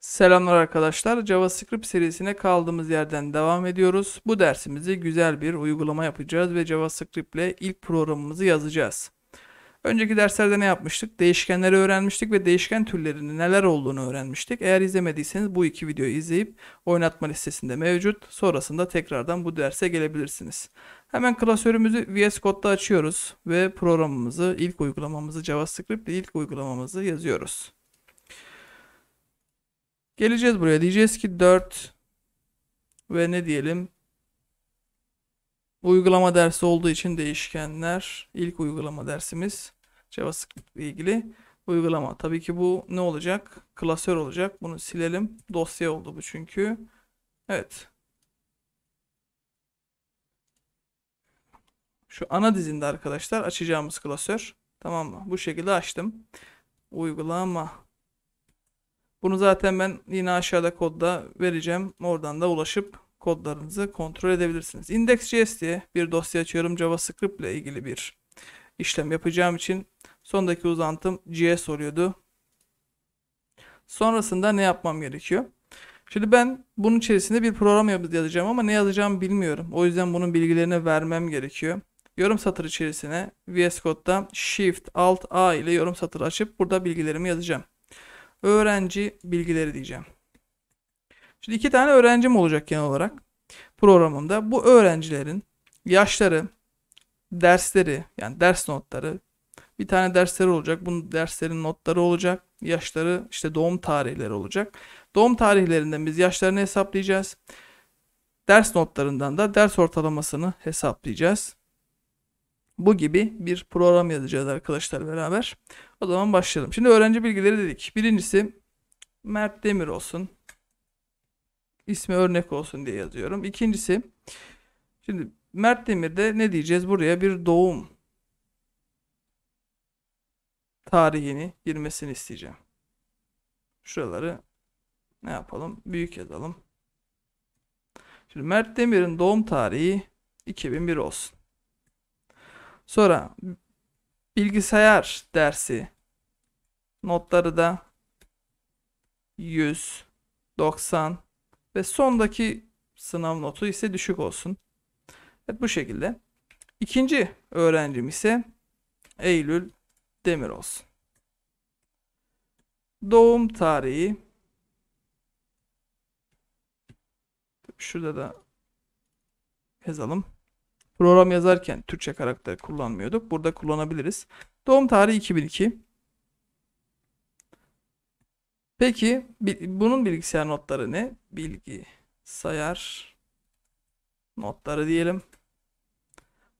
Selamlar arkadaşlar. JavaScript serisine kaldığımız yerden devam ediyoruz. Bu dersimizi güzel bir uygulama yapacağız ve JavaScript ile ilk programımızı yazacağız. Önceki derslerde ne yapmıştık? Değişkenleri öğrenmiştik ve değişken türlerinin neler olduğunu öğrenmiştik. Eğer izlemediyseniz bu iki videoyu izleyip oynatma listesinde mevcut. Sonrasında tekrardan bu derse gelebilirsiniz. Hemen klasörümüzü VS Code'da açıyoruz ve programımızı, ilk uygulamamızı, JavaScript ile ilk uygulamamızı yazıyoruz. Geleceğiz buraya. Diyeceğiz ki 4 ve ne diyelim? Uygulama dersi olduğu için değişkenler. ilk uygulama dersimiz JavaScript ile ilgili uygulama. Tabii ki bu ne olacak? Klasör olacak. Bunu silelim. Dosya oldu bu çünkü. Evet. Şu ana dizinde arkadaşlar açacağımız klasör. Tamam mı? Bu şekilde açtım. Uygulama. Bunu zaten ben yine aşağıda kodda vereceğim. Oradan da ulaşıp kodlarınızı kontrol edebilirsiniz. Index.js diye bir dosya açıyorum. JavaScript ile ilgili bir işlem yapacağım için sondaki uzantım JS oluyordu. Sonrasında ne yapmam gerekiyor? Şimdi ben bunun içerisinde bir program yazacağım ama ne yazacağımı bilmiyorum. O yüzden bunun bilgilerini vermem gerekiyor. Yorum satır içerisine VS Code'da Shift Alt A ile yorum satırı açıp burada bilgilerimi yazacağım öğrenci bilgileri diyeceğim. Şimdi iki tane öğrencim olacak genel olarak programımda. Bu öğrencilerin yaşları, dersleri yani ders notları, bir tane dersleri olacak. Bunun derslerin notları olacak. Yaşları işte doğum tarihleri olacak. Doğum tarihlerinden biz yaşlarını hesaplayacağız. Ders notlarından da ders ortalamasını hesaplayacağız. Bu gibi bir program yazacağız arkadaşlar beraber. O zaman başlayalım. Şimdi öğrenci bilgileri dedik. Birincisi Mert Demir olsun. İsmi örnek olsun diye yazıyorum. İkincisi şimdi Mert Demir'de ne diyeceğiz? Buraya bir doğum tarihini girmesini isteyeceğim. Şuraları ne yapalım? Büyük yazalım. Şimdi Mert Demir'in doğum tarihi 2001 olsun. Sonra bilgisayar dersi notları da 100, 90 ve sondaki sınav notu ise düşük olsun. Evet bu şekilde. İkinci öğrencim ise Eylül Demir olsun. Doğum tarihi şurada da yazalım. Program yazarken Türkçe karakter kullanmıyorduk. Burada kullanabiliriz. Doğum tarihi 2002. Peki bunun bilgisayar notları ne? Bilgi sayar notları diyelim.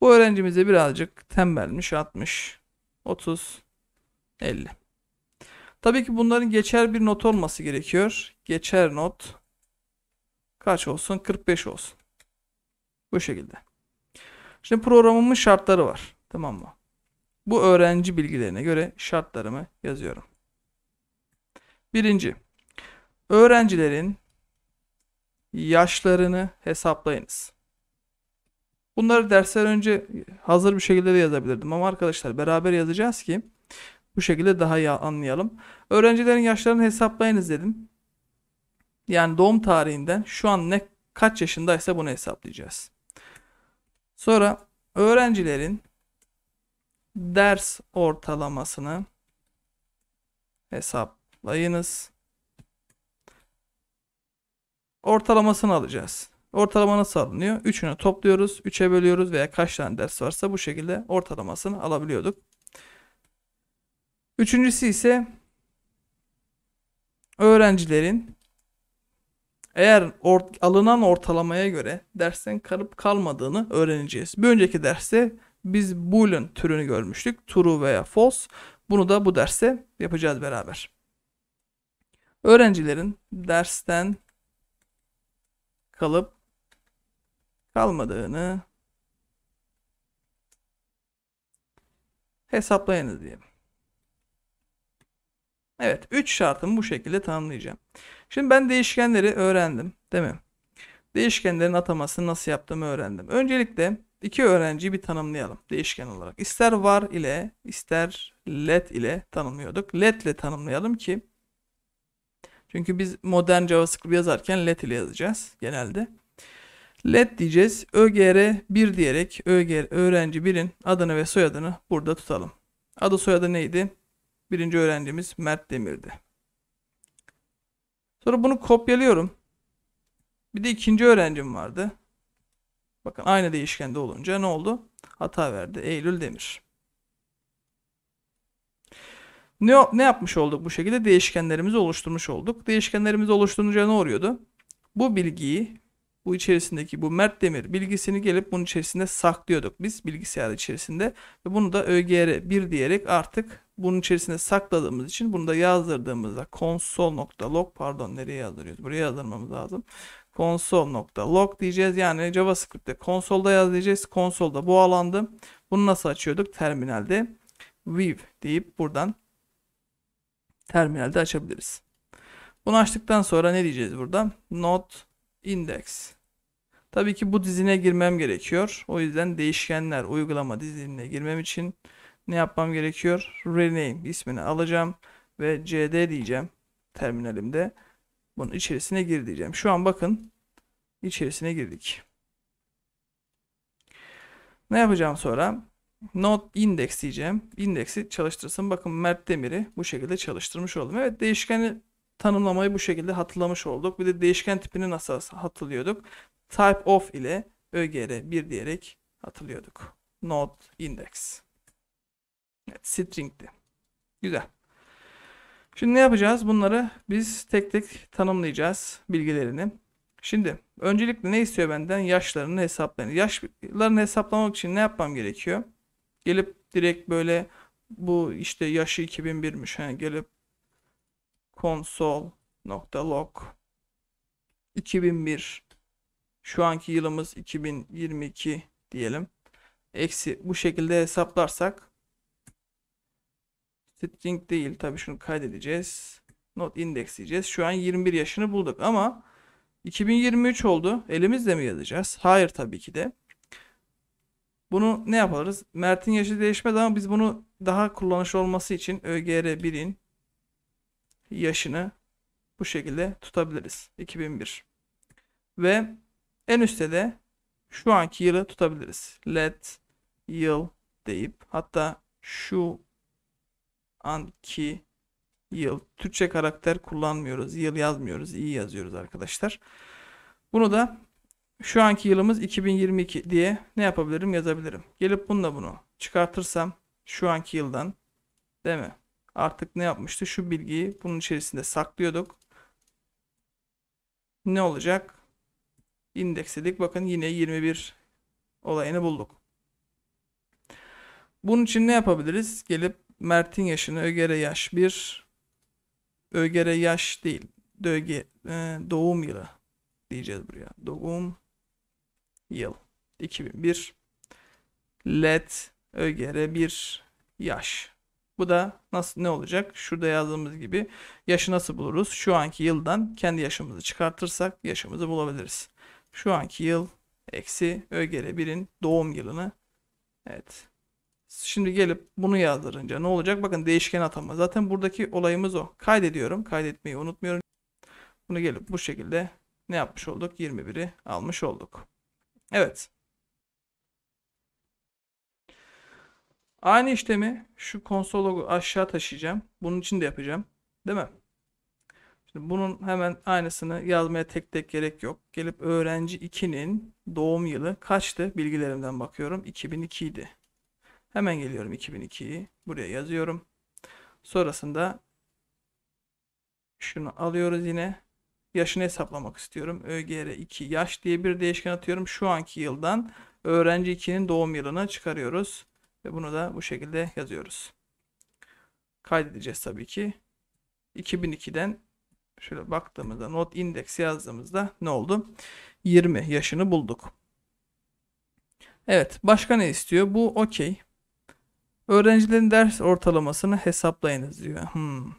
Bu öğrencimize birazcık tembelmiş 60, 30, 50. Tabii ki bunların geçer bir not olması gerekiyor. Geçer not kaç olsun? 45 olsun. Bu şekilde. Şimdi programımın şartları var. Tamam mı? Bu öğrenci bilgilerine göre şartlarımı yazıyorum. Birinci, öğrencilerin yaşlarını hesaplayınız. Bunları dersler önce hazır bir şekilde de yazabilirdim ama arkadaşlar beraber yazacağız ki bu şekilde daha iyi anlayalım. Öğrencilerin yaşlarını hesaplayınız dedim. Yani doğum tarihinden şu an ne kaç yaşındaysa bunu hesaplayacağız. Sonra öğrencilerin ders ortalamasını hesaplayınız. Ortalamasını alacağız. Ortalama nasıl alınıyor? Üçünü topluyoruz. Üçe bölüyoruz veya kaç tane ders varsa bu şekilde ortalamasını alabiliyorduk. Üçüncüsü ise öğrencilerin eğer or alınan ortalamaya göre dersten kalıp kalmadığını öğreneceğiz. Bir önceki derste biz boolean türünü görmüştük. True veya false. Bunu da bu derste yapacağız beraber. Öğrencilerin dersten kalıp kalmadığını hesaplayınız diyelim. Evet 3 şartımı bu şekilde tanımlayacağım. Şimdi ben değişkenleri öğrendim değil mi? Değişkenlerin atamasını nasıl yaptığımı öğrendim. Öncelikle iki öğrenciyi bir tanımlayalım değişken olarak. İster var ile ister let ile tanımlıyorduk. Let ile tanımlayalım ki Çünkü biz modern JavaScript yazarken let ile yazacağız genelde. Let diyeceğiz. ÖGR 1 diyerek ÖGR öğrenci 1'in adını ve soyadını burada tutalım. Adı soyadı neydi? Birinci öğrencimiz Mert Demir'di. Sonra bunu kopyalıyorum. Bir de ikinci öğrencim vardı. Bakın aynı değişkende olunca ne oldu? Hata verdi. Eylül Demir. Ne, ne yapmış olduk bu şekilde? Değişkenlerimizi oluşturmuş olduk. Değişkenlerimizi oluşturunca ne oluyordu? Bu bilgiyi bu içerisindeki bu Mert Demir bilgisini gelip bunun içerisinde saklıyorduk biz bilgisayar içerisinde. Ve bunu da ÖGR 1 diyerek artık bunun içerisinde sakladığımız için bunu da yazdırdığımızda console.log pardon nereye yazdırıyoruz? Buraya yazdırmamız lazım. console.log diyeceğiz. Yani JavaScript'te konsolda yaz diyeceğiz. Konsolda bu alandı. Bunu nasıl açıyorduk? Terminalde Viv deyip buradan terminalde açabiliriz. Bunu açtıktan sonra ne diyeceğiz burada? Not index. Tabii ki bu dizine girmem gerekiyor. O yüzden değişkenler uygulama diziline girmem için ne yapmam gerekiyor? Rename ismini alacağım ve cd diyeceğim terminalimde. Bunun içerisine gir diyeceğim. Şu an bakın içerisine girdik. Ne yapacağım sonra? Not index diyeceğim. Index'i çalıştırsın. Bakın Mert Demir'i bu şekilde çalıştırmış oldum. Evet değişkeni tanımlamayı bu şekilde hatırlamış olduk. Bir de değişken tipini nasıl hatırlıyorduk? Type of ile ögr 1 diyerek hatırlıyorduk. Not index. String'ti. Güzel. Şimdi ne yapacağız? Bunları biz tek tek tanımlayacağız bilgilerini. Şimdi öncelikle ne istiyor benden? Yaşlarını hesaplayın. Yaşlarını hesaplamak için ne yapmam gerekiyor? Gelip direkt böyle bu işte yaşı 2001'miş. Yani gelip console.log 2001 şu anki yılımız 2022 diyelim. Eksi bu şekilde hesaplarsak string değil tabii şunu kaydedeceğiz. Not index diyeceğiz. Şu an 21 yaşını bulduk ama 2023 oldu. Elimizle mi yazacağız? Hayır tabii ki de. Bunu ne yaparız? Mert'in yaşı değişmez ama biz bunu daha kullanışlı olması için ÖGR1'in yaşını bu şekilde tutabiliriz. 2001. Ve en üstte de şu anki yılı tutabiliriz. Let yıl deyip hatta şu anki yıl Türkçe karakter kullanmıyoruz. Yıl yazmıyoruz. iyi yazıyoruz arkadaşlar. Bunu da şu anki yılımız 2022 diye ne yapabilirim yazabilirim. Gelip bununla bunu çıkartırsam şu anki yıldan değil mi? Artık ne yapmıştı? Şu bilgiyi bunun içerisinde saklıyorduk. Ne olacak? İndeksledik. Bakın yine 21 olayını bulduk. Bunun için ne yapabiliriz? Gelip Mert'in yaşını ögere yaş 1 ögere yaş değil. Döge, e, doğum yılı diyeceğiz buraya. Doğum yıl 2001 let ögere bir yaş. Bu da nasıl ne olacak? Şurada yazdığımız gibi yaşı nasıl buluruz? Şu anki yıldan kendi yaşımızı çıkartırsak yaşımızı bulabiliriz. Şu anki yıl eksi ögere birin doğum yılını evet. Şimdi gelip bunu yazdırınca ne olacak? Bakın değişken atama. Zaten buradaki olayımız o. Kaydediyorum. Kaydetmeyi unutmuyorum. Bunu gelip bu şekilde ne yapmış olduk? 21'i almış olduk. Evet. Aynı işlemi şu konsolu aşağı taşıyacağım. Bunun için de yapacağım. Değil mi? Şimdi bunun hemen aynısını yazmaya tek tek gerek yok. Gelip öğrenci 2'nin doğum yılı kaçtı? Bilgilerimden bakıyorum. 2002 idi. Hemen geliyorum 2002'yi. Buraya yazıyorum. Sonrasında şunu alıyoruz yine. Yaşını hesaplamak istiyorum. ÖGR2 yaş diye bir değişken atıyorum. Şu anki yıldan öğrenci 2'nin doğum yılını çıkarıyoruz. Ve bunu da bu şekilde yazıyoruz. Kaydedeceğiz tabii ki. 2002'den şöyle baktığımızda not index yazdığımızda ne oldu? 20 yaşını bulduk. Evet başka ne istiyor? Bu okey. Öğrencilerin ders ortalamasını hesaplayınız diyor. Hmm.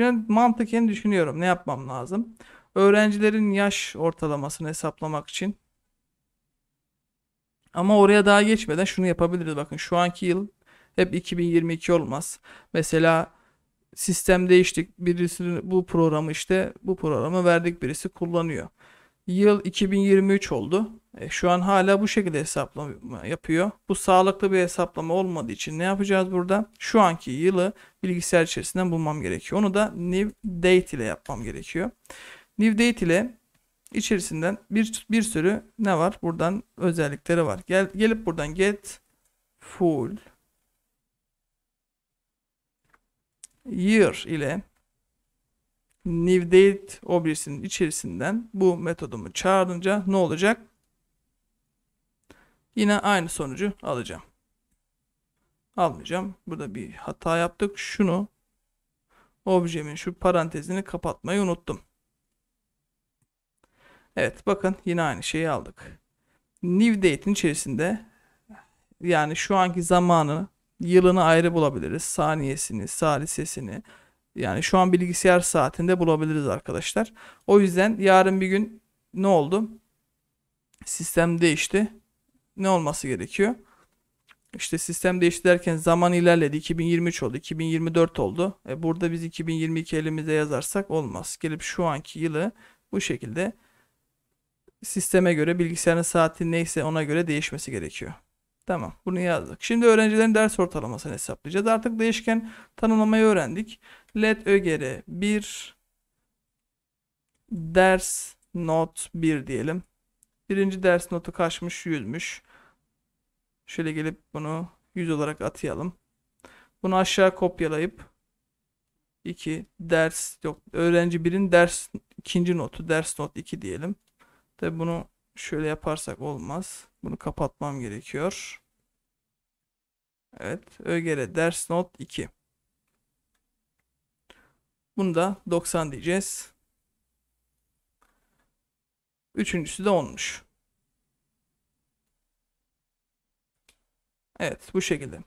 Şimdi mantıken düşünüyorum. Ne yapmam lazım? Öğrencilerin yaş ortalamasını hesaplamak için ama oraya daha geçmeden şunu yapabiliriz. Bakın şu anki yıl hep 2022 olmaz. Mesela sistem değiştik. Birisi bu programı işte bu programı verdik birisi kullanıyor. Yıl 2023 oldu. E, şu an hala bu şekilde hesaplama yapıyor. Bu sağlıklı bir hesaplama olmadığı için ne yapacağız burada? Şu anki yılı bilgisayar içerisinden bulmam gerekiyor. Onu da new date ile yapmam gerekiyor. New date ile içerisinden bir, bir sürü ne var? Buradan özellikleri var. Gel, gelip buradan get full year ile new date objesinin içerisinden bu metodumu çağırınca ne olacak? Yine aynı sonucu alacağım. Almayacağım. Burada bir hata yaptık. Şunu objemin şu parantezini kapatmayı unuttum. Evet bakın yine aynı şeyi aldık. New date'in içerisinde yani şu anki zamanı yılını ayrı bulabiliriz. Saniyesini, salisesini. Yani şu an bilgisayar saatinde bulabiliriz arkadaşlar. O yüzden yarın bir gün ne oldu? Sistem değişti. Ne olması gerekiyor? İşte sistem değişti derken zaman ilerledi. 2023 oldu, 2024 oldu. E burada biz 2022 elimize yazarsak olmaz. Gelip şu anki yılı bu şekilde sisteme göre bilgisayarın saati neyse ona göre değişmesi gerekiyor. Tamam bunu yazdık. Şimdi öğrencilerin ders ortalamasını hesaplayacağız. Artık değişken tanımlamayı öğrendik. Let ögere 1 ders not 1 diyelim. Birinci ders notu kaçmış 100'müş. Şöyle gelip bunu 100 olarak atayalım. Bunu aşağı kopyalayıp 2 ders yok öğrenci 1'in ders ikinci notu ders not 2 diyelim. Tabi bunu şöyle yaparsak olmaz. Bunu kapatmam gerekiyor. Evet. ÖGR ders not 2. Bunu da 90 diyeceğiz. Üçüncüsü de 10'muş. Evet bu şekilde.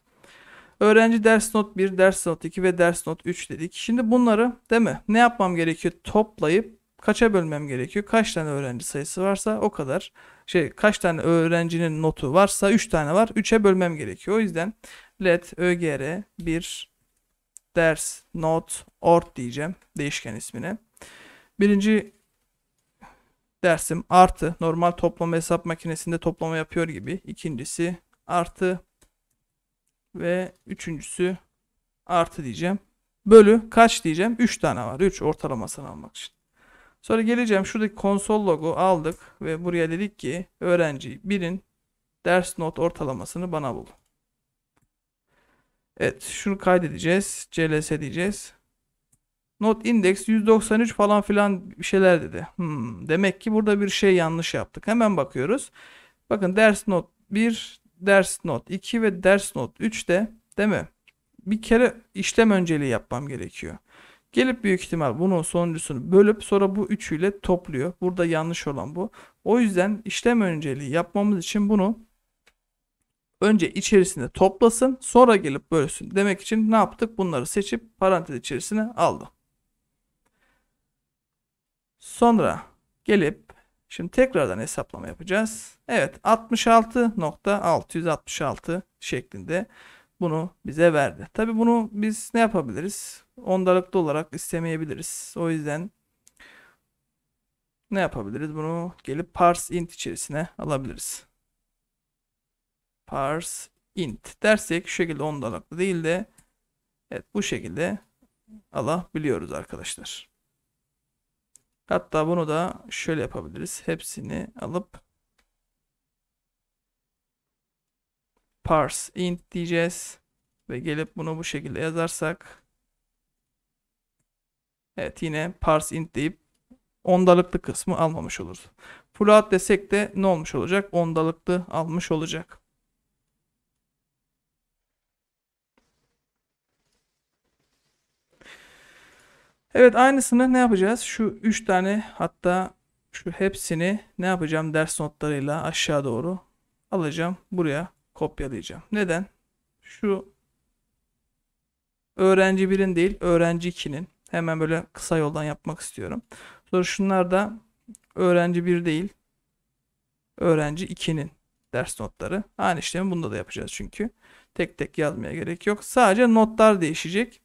Öğrenci ders not 1, ders not 2 ve ders not 3 dedik. Şimdi bunları değil mi? Ne yapmam gerekiyor? Toplayıp kaça bölmem gerekiyor? Kaç tane öğrenci sayısı varsa o kadar. Şey kaç tane öğrencinin notu varsa 3 tane var. 3'e bölmem gerekiyor. O yüzden let ögr bir ders not ort diyeceğim değişken ismine. Birinci dersim artı normal toplama hesap makinesinde toplama yapıyor gibi. İkincisi artı ve üçüncüsü artı diyeceğim. Bölü kaç diyeceğim? 3 tane var. 3 ortalamasını almak için. Sonra geleceğim şuradaki konsol logo aldık ve buraya dedik ki öğrenci birin ders not ortalamasını bana bul. Evet şunu kaydedeceğiz. CLS diyeceğiz. Not index 193 falan filan bir şeyler dedi. Hmm, demek ki burada bir şey yanlış yaptık. Hemen bakıyoruz. Bakın ders not 1, ders not 2 ve ders not 3 de değil mi? Bir kere işlem önceliği yapmam gerekiyor. Gelip büyük ihtimal bunun sonuncusunu bölüp sonra bu üçüyle topluyor. Burada yanlış olan bu. O yüzden işlem önceliği yapmamız için bunu önce içerisinde toplasın sonra gelip bölsün. Demek için ne yaptık? Bunları seçip parantez içerisine aldı. Sonra gelip şimdi tekrardan hesaplama yapacağız. Evet 66.666 şeklinde bunu bize verdi. Tabi bunu biz ne yapabiliriz? Ondalıklı olarak istemeyebiliriz. O yüzden ne yapabiliriz? Bunu gelip parse int içerisine alabiliriz. Parse int dersek şu şekilde ondalıklı değil de evet bu şekilde alabiliyoruz arkadaşlar. Hatta bunu da şöyle yapabiliriz. Hepsini alıp parse int diyeceğiz. Ve gelip bunu bu şekilde yazarsak Evet yine parse int deyip ondalıklı kısmı almamış oluruz. Float desek de ne olmuş olacak? Ondalıklı almış olacak. Evet aynısını ne yapacağız? Şu 3 tane hatta şu hepsini ne yapacağım ders notlarıyla aşağı doğru alacağım. Buraya kopyalayacağım. Neden? Şu öğrenci 1'in değil öğrenci 2'nin hemen böyle kısa yoldan yapmak istiyorum. Sonra şunlar da öğrenci 1 değil öğrenci 2'nin ders notları. Aynı işlemi bunda da yapacağız çünkü. Tek tek yazmaya gerek yok. Sadece notlar değişecek.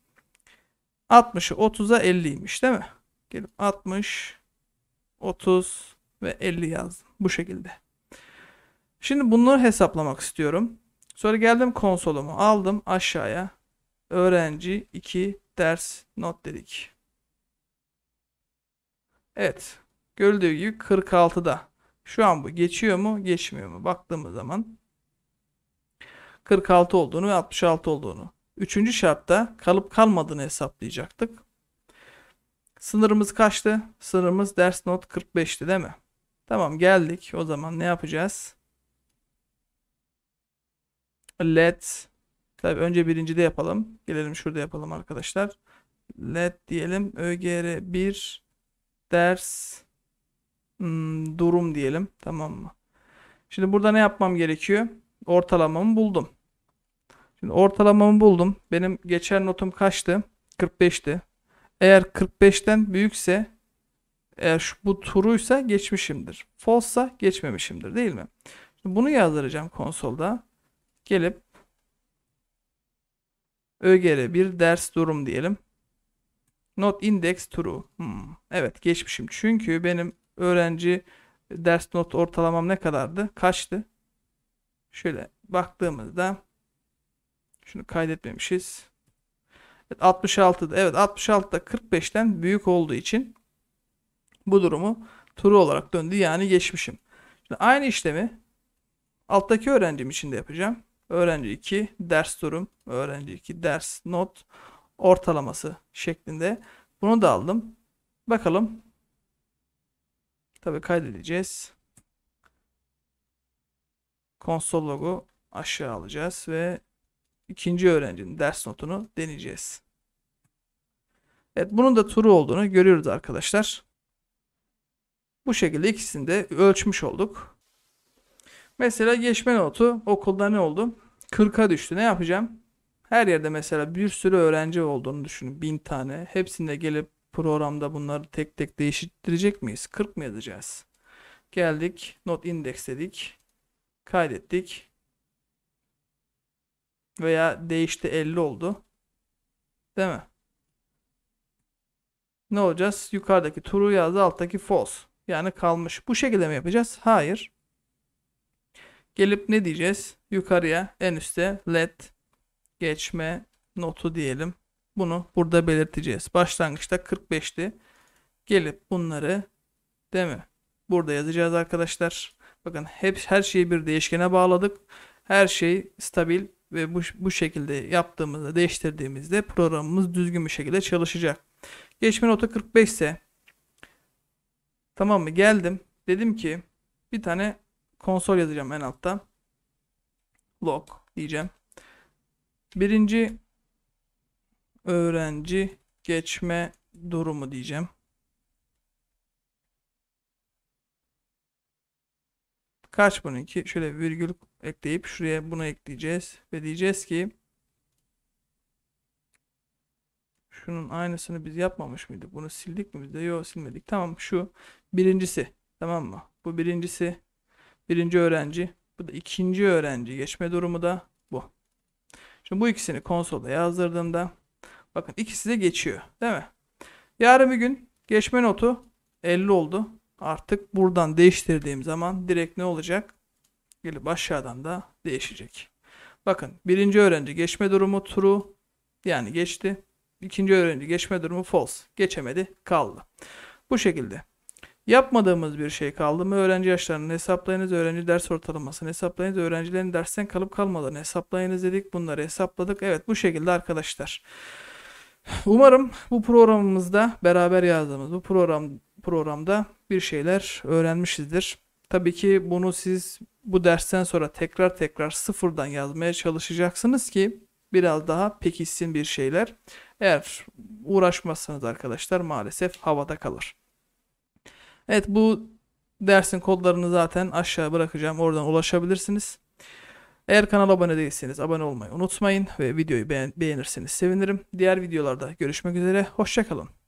60'ı 30'a 50'ymiş değil mi? Gelip 60, 30 ve 50 yazdım. Bu şekilde. Şimdi bunları hesaplamak istiyorum. Sonra geldim konsolumu aldım aşağıya. Öğrenci 2 ders not dedik. Evet. Gördüğü gibi 46'da. Şu an bu geçiyor mu geçmiyor mu? Baktığımız zaman 46 olduğunu ve 66 olduğunu. Üçüncü şartta kalıp kalmadığını hesaplayacaktık. Sınırımız kaçtı? Sınırımız ders not 45'ti değil mi? Tamam geldik. O zaman ne yapacağız? Let Tabii önce birincide yapalım. Gelelim şurada yapalım arkadaşlar. Let diyelim. ÖGR 1 ders hmm, durum diyelim. Tamam mı? Şimdi burada ne yapmam gerekiyor? Ortalamamı buldum. Şimdi ortalamamı buldum. Benim geçer notum kaçtı? 45'ti. Eğer 45'ten büyükse eğer şu, bu turuysa geçmişimdir. False'sa geçmemişimdir değil mi? Şimdi bunu yazdıracağım konsolda. Gelip ÖGR bir ders durum diyelim. Not index true. Hmm, evet geçmişim. Çünkü benim öğrenci ders not ortalamam ne kadardı? Kaçtı? Şöyle baktığımızda şunu kaydetmemişiz. Evet 66'da. Evet 66'da 45'ten büyük olduğu için bu durumu true olarak döndü. Yani geçmişim. Şimdi aynı işlemi alttaki öğrencim için de yapacağım. Öğrenci 2 ders durum, öğrenci 2 ders not ortalaması şeklinde. Bunu da aldım. Bakalım. Tabii kaydedeceğiz. Konsol logo aşağı alacağız ve ikinci öğrencinin ders notunu deneyeceğiz. Evet bunun da true olduğunu görüyoruz arkadaşlar. Bu şekilde ikisini de ölçmüş olduk. Mesela geçme notu okulda ne oldu? 40'a düştü. Ne yapacağım? Her yerde mesela bir sürü öğrenci olduğunu düşünün. Bin tane. Hepsinde gelip programda bunları tek tek değiştirecek miyiz? 40 mı yazacağız? Geldik. Not index. Kaydettik. Veya değişti 50 oldu. Değil mi? Ne olacağız? Yukarıdaki true yazdı, alttaki false. Yani kalmış. Bu şekilde mi yapacağız? Hayır. Gelip ne diyeceğiz? Yukarıya en üstte let geçme notu diyelim. Bunu burada belirteceğiz. Başlangıçta 45'ti. Gelip bunları değil mi? Burada yazacağız arkadaşlar. Bakın hep her şeyi bir değişkene bağladık. Her şey stabil ve bu, bu şekilde yaptığımızda, değiştirdiğimizde programımız düzgün bir şekilde çalışacak. Geçme notu 45 ise tamam mı? Geldim. Dedim ki bir tane konsol yazacağım en altta. Log diyeceğim. Birinci öğrenci geçme durumu diyeceğim. Kaç bununki? Şöyle virgül ekleyip şuraya bunu ekleyeceğiz. Ve diyeceğiz ki şunun aynısını biz yapmamış mıydık? Bunu sildik mi biz de? Yok silmedik. Tamam şu birincisi. Tamam mı? Bu birincisi. Birinci öğrenci. Bu da ikinci öğrenci. Geçme durumu da bu. Şimdi bu ikisini konsolda yazdırdığımda bakın ikisi de geçiyor. Değil mi? Yarın bir gün geçme notu 50 oldu. Artık buradan değiştirdiğim zaman direkt ne olacak? Gelip aşağıdan da değişecek. Bakın birinci öğrenci geçme durumu true yani geçti. İkinci öğrenci geçme durumu false. Geçemedi kaldı. Bu şekilde. Yapmadığımız bir şey kaldı mı? Öğrenci yaşlarını hesaplayınız, öğrenci ders ortalamasını hesaplayınız, öğrencilerin dersten kalıp kalmadığını hesaplayınız dedik. Bunları hesapladık. Evet bu şekilde arkadaşlar. Umarım bu programımızda beraber yazdığımız bu program programda bir şeyler öğrenmişizdir. Tabii ki bunu siz bu dersten sonra tekrar tekrar sıfırdan yazmaya çalışacaksınız ki biraz daha pekişsin bir şeyler. Eğer uğraşmazsanız arkadaşlar maalesef havada kalır. Evet bu dersin kodlarını zaten aşağı bırakacağım. Oradan ulaşabilirsiniz. Eğer kanala abone değilseniz abone olmayı unutmayın ve videoyu beğen beğenirseniz sevinirim. Diğer videolarda görüşmek üzere. Hoşçakalın.